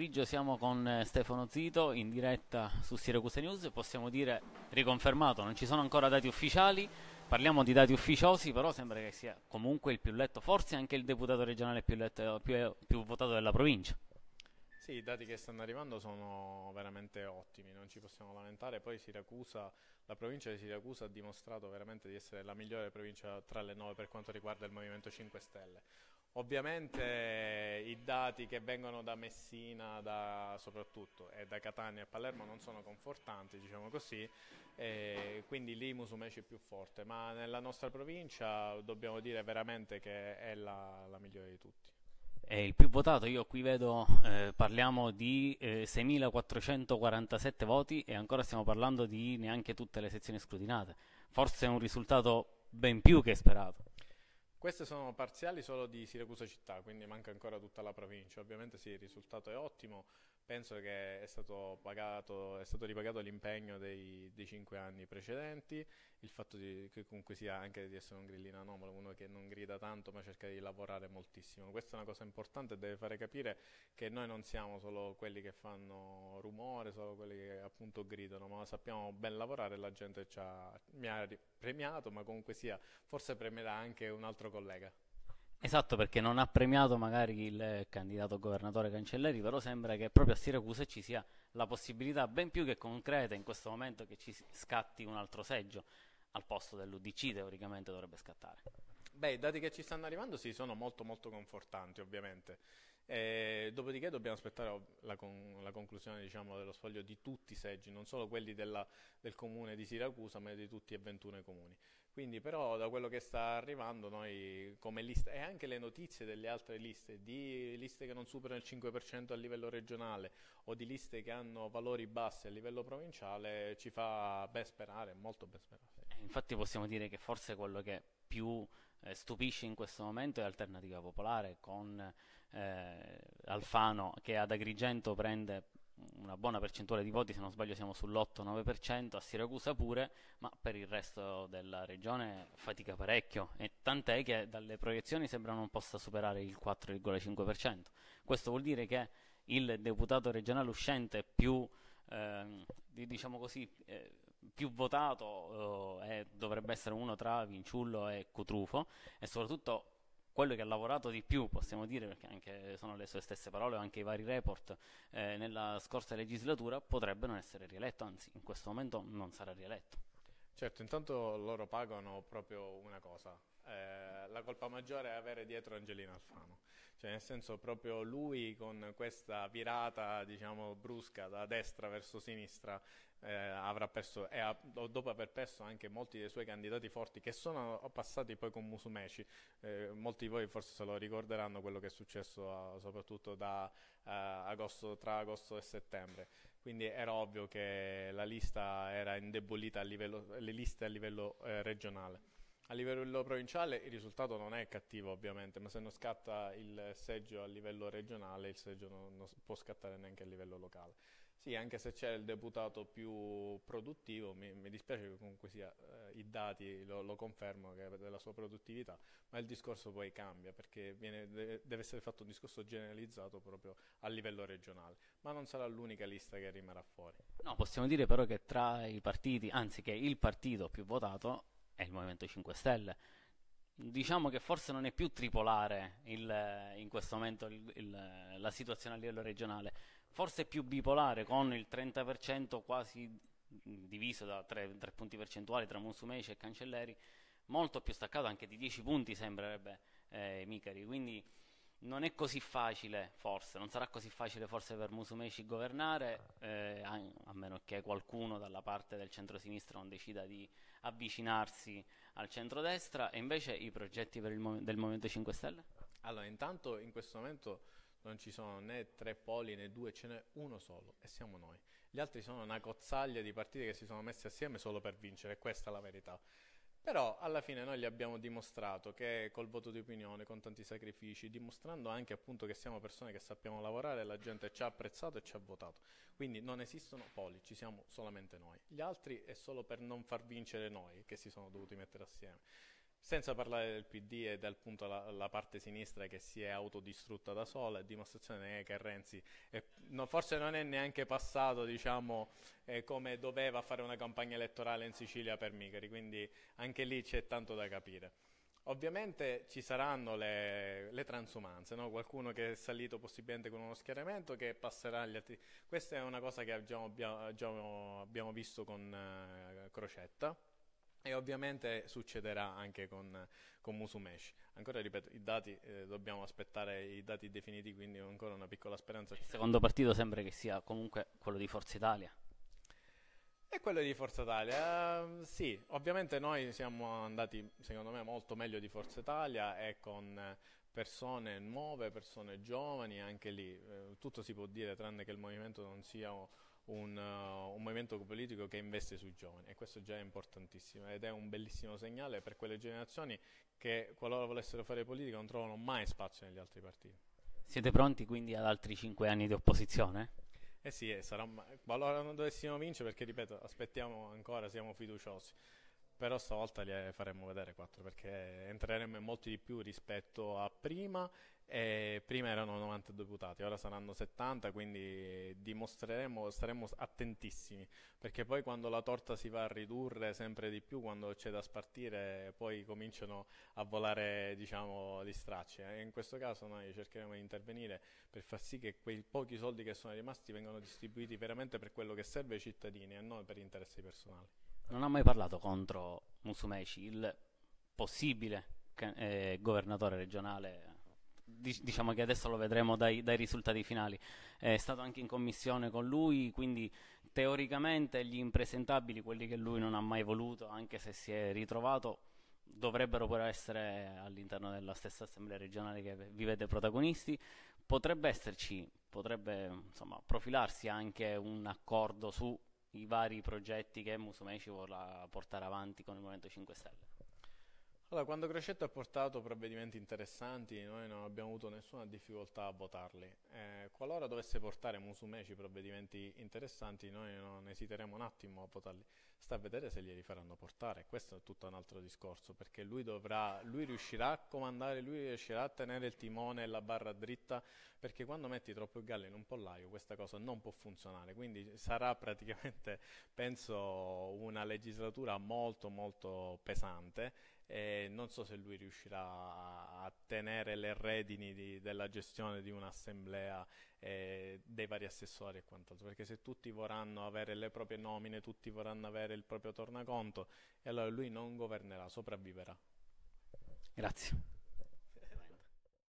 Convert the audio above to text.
pomeriggio siamo con eh, Stefano Zito in diretta su Siracusa News, possiamo dire riconfermato, non ci sono ancora dati ufficiali, parliamo di dati ufficiosi, però sembra che sia comunque il più letto, forse anche il deputato regionale più, letto, più, più votato della provincia. Sì, i dati che stanno arrivando sono veramente ottimi, non ci possiamo lamentare. Poi Siracusa, la provincia di Siracusa ha dimostrato veramente di essere la migliore provincia tra le nove per quanto riguarda il Movimento 5 Stelle. Ovviamente i dati che vengono da Messina da, soprattutto e da Catania e Palermo non sono confortanti, diciamo così, quindi lì Musumeci è più forte, ma nella nostra provincia dobbiamo dire veramente che è la, la migliore di tutti. È il più votato, io qui vedo, eh, parliamo di eh, 6.447 voti e ancora stiamo parlando di neanche tutte le sezioni scrutinate. Forse è un risultato ben più che sperato. Queste sono parziali solo di Siracusa città, quindi manca ancora tutta la provincia. Ovviamente sì, il risultato è ottimo, penso che è stato, pagato, è stato ripagato l'impegno dei, dei, cinque anni precedenti, il fatto di, che comunque sia anche di essere un grillino anomalo, uno che non grida tanto ma cerca di lavorare moltissimo. Questa è una cosa importante deve fare capire che noi non siamo solo quelli che fanno rumore, solo quelli che appunto gridano, ma sappiamo ben lavorare e la gente ha, mi ha premiato, ma comunque sia, forse premierà anche un altro collega. Esatto, perché non ha premiato magari il candidato governatore Cancelleri, però sembra che proprio a Siracusa ci sia la possibilità ben più che concreta in questo momento che ci scatti un altro seggio al posto dell'UDC teoricamente dovrebbe scattare. Beh, i dati che ci stanno arrivando sì, sono molto molto confortanti ovviamente. E dopodiché dobbiamo aspettare la, con, la conclusione diciamo, dello sfoglio di tutti i seggi, non solo quelli della, del comune di Siracusa, ma di tutti e 21 i comuni. Quindi però da quello che sta arrivando noi come lista e anche le notizie delle altre liste, di liste che non superano il 5% a livello regionale o di liste che hanno valori bassi a livello provinciale ci fa ben sperare, molto ben sperare. Eh, infatti possiamo dire che forse quello che più eh, stupisce in questo momento è Alternativa Popolare con eh, Alfano che ad Agrigento prende una buona percentuale di voti, se non sbaglio siamo sull'8-9%, a Siracusa pure, ma per il resto della regione fatica parecchio e tant'è che dalle proiezioni sembra non possa superare il 4,5%. Questo vuol dire che il deputato regionale uscente più, eh, diciamo così, eh, più votato eh, dovrebbe essere uno tra Vinciullo e Cutrufo e soprattutto quello che ha lavorato di più, possiamo dire, perché anche sono le sue stesse parole, anche i vari report eh, nella scorsa legislatura, potrebbe non essere rieletto, anzi in questo momento non sarà rieletto. Certo, intanto loro pagano proprio una cosa, eh, la colpa maggiore è avere dietro Angelino Alfano, cioè nel senso proprio lui con questa virata diciamo brusca da destra verso sinistra eh, avrà perso e ha, dopo aver perso anche molti dei suoi candidati forti che sono passati poi con Musumeci, eh, molti di voi forse se lo ricorderanno quello che è successo a, soprattutto da, uh, agosto, tra agosto e settembre. Quindi era ovvio che la lista era indebolita a livello, le liste a livello eh, regionale. A livello provinciale il risultato non è cattivo ovviamente, ma se non scatta il seggio a livello regionale il seggio non, non può scattare neanche a livello locale. Sì, anche se c'è il deputato più produttivo, mi, mi dispiace che comunque sia, eh, i dati lo, lo confermano della sua produttività, ma il discorso poi cambia perché viene, deve, essere fatto un discorso generalizzato proprio a livello regionale, ma non sarà l'unica lista che rimarrà fuori. No, possiamo dire però che tra i partiti, anzi che il partito più votato è il Movimento 5 Stelle. Diciamo che forse non è più tripolare il, in questo momento il, il, la situazione a livello regionale, forse più bipolare con il 30% quasi diviso da tre, tre punti percentuali tra Musumeci e Cancelleri, molto più staccato anche di 10 punti sembrerebbe eh, Micari, quindi non è così facile forse, non sarà così facile forse per Musumeci governare, eh, a, meno che qualcuno dalla parte del centro-sinistra non decida di avvicinarsi al centro-destra e invece i progetti il, del Movimento 5 Stelle? Allora, intanto in questo momento non ci sono né tre poli né due, ce n'è uno solo e siamo noi. Gli altri sono una cozzaglia di partiti che si sono messi assieme solo per vincere, questa è la verità. Però alla fine noi gli abbiamo dimostrato che col voto di opinione, con tanti sacrifici, dimostrando anche appunto che siamo persone che sappiamo lavorare, la gente ci ha apprezzato e ci ha votato. Quindi non esistono poli, ci siamo solamente noi. Gli altri è solo per non far vincere noi che si sono dovuti mettere assieme. Senza parlare del PD e del punto la, la, parte sinistra che si è autodistrutta da sola, è dimostrazione che Renzi è, no, forse non è neanche passato diciamo, eh, come doveva fare una campagna elettorale in Sicilia per Migari, quindi anche lì c'è tanto da capire. Ovviamente ci saranno le, le transumanze, no? qualcuno che è salito possibilmente con uno schieramento che passerà agli altri. Questa è una cosa che abbiamo, abbiamo, visto con uh, Crocetta e ovviamente succederà anche con, con Musumeshi. Ancora ripeto, i dati, eh, dobbiamo aspettare i dati definitivi, quindi ho ancora una piccola speranza. Il secondo partito sembra che sia comunque quello di Forza Italia. E quello di Forza Italia, uh, sì, ovviamente noi siamo andati secondo me molto meglio di Forza Italia e con persone nuove, persone giovani, anche lì eh, tutto si può dire tranne che il movimento non sia un, uh, un, movimento politico che investe sui giovani e questo già è importantissimo ed è un bellissimo segnale per quelle generazioni che qualora volessero fare politica non trovano mai spazio negli altri partiti. Siete pronti quindi ad altri cinque anni di opposizione? Eh sì, eh, sarà, qualora non dovessimo vincere, perché ripeto, aspettiamo ancora, siamo fiduciosi. Però stavolta li faremo vedere quattro perché entreremo in molti di più rispetto a prima e prima erano 90 deputati, ora saranno 70, quindi dimostreremo, staremo attentissimi, perché poi quando la torta si va a ridurre sempre di più, quando c'è da spartire, poi cominciano a volare diciamo, gli stracci. E in questo caso noi cercheremo di intervenire per far sì che quei pochi soldi che sono rimasti vengano distribuiti veramente per quello che serve ai cittadini e non per interessi personali. Non ha mai parlato contro Musumeci, il possibile eh, governatore regionale diciamo che adesso lo vedremo dai, dai, risultati finali. È stato anche in commissione con lui, quindi teoricamente gli impresentabili, quelli che lui non ha mai voluto, anche se si è ritrovato, dovrebbero pure essere all'interno della stessa assemblea regionale che vi vede protagonisti. Potrebbe esserci, potrebbe insomma, profilarsi anche un accordo sui vari progetti che Musumeci vuole portare avanti con il Movimento 5 Stelle. Allora, quando Crescetto ha portato provvedimenti interessanti, noi non abbiamo avuto nessuna difficoltà a votarli. Eh, qualora dovesse portare Musumeci provvedimenti interessanti, noi non esiteremo un attimo a votarli. Sta a vedere se glieli faranno portare. Questo è tutto un altro discorso, perché lui, dovrà, lui riuscirà a comandare, lui riuscirà a tenere il timone e la barra dritta, perché quando metti troppo il gallo in un pollaio questa cosa non può funzionare. Quindi sarà praticamente, penso, una legislatura molto molto pesante e non so se lui riuscirà a, tenere le redini di, della gestione di un'assemblea eh, dei vari assessori e quant'altro, perché se tutti vorranno avere le proprie nomine, tutti vorranno avere il proprio tornaconto, e allora lui non governerà, sopravviverà. Grazie.